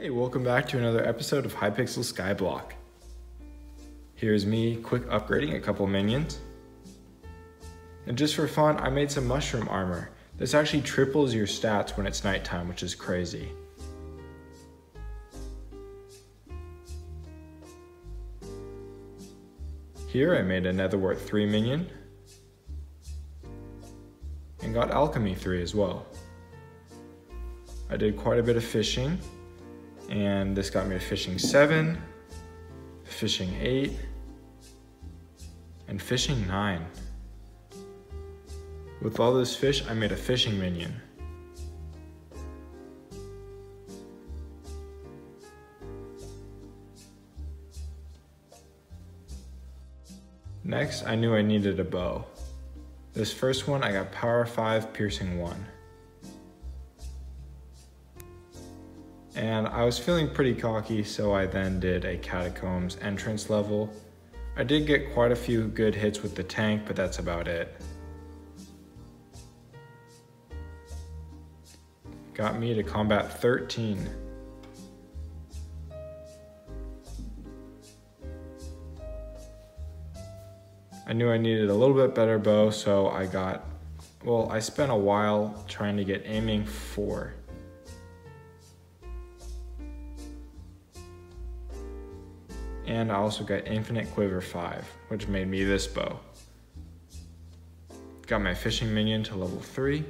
Hey, welcome back to another episode of Hypixel Skyblock. Here's me quick upgrading a couple minions. And just for fun, I made some mushroom armor. This actually triples your stats when it's nighttime, which is crazy. Here I made a Netherwart 3 minion. And got Alchemy 3 as well. I did quite a bit of fishing and this got me to fishing seven, fishing eight, and fishing nine. With all this fish, I made a fishing minion. Next, I knew I needed a bow. This first one, I got power 5, piercing 1. And I was feeling pretty cocky, so I then did a Catacombs entrance level. I did get quite a few good hits with the tank, but that's about it. Got me to combat 13. I knew I needed a little bit better bow, so I got, well, I spent a while trying to get aiming 4. And I also got Infinite Quiver 5, which made me this bow. Got my fishing minion to level 3.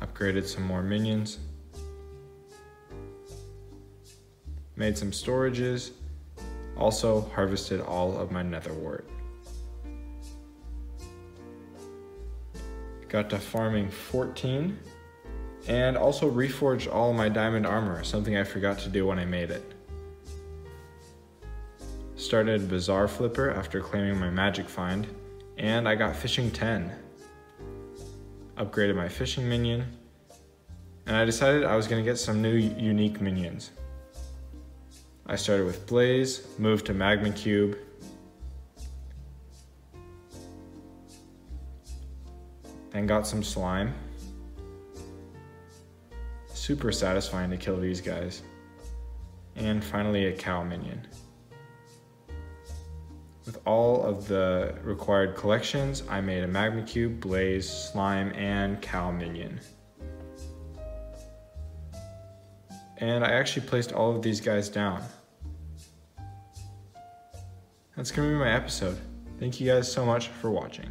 Upgraded some more minions. Made some storages. Also harvested all of my nether wart. Got to farming 14 and also reforged all my diamond armor, something I forgot to do when I made it. Started Bazaar Flipper after claiming my magic find, and I got Fishing 10. Upgraded my fishing minion, and I decided I was going to get some new unique minions. I started with Blaze, moved to Magma Cube, then got some slime, Super satisfying to kill these guys. And finally a cow minion. With all of the required collections, I made a magma cube, blaze, slime, and cow minion. And I actually placed all of these guys down. That's gonna be my episode. Thank you guys so much for watching.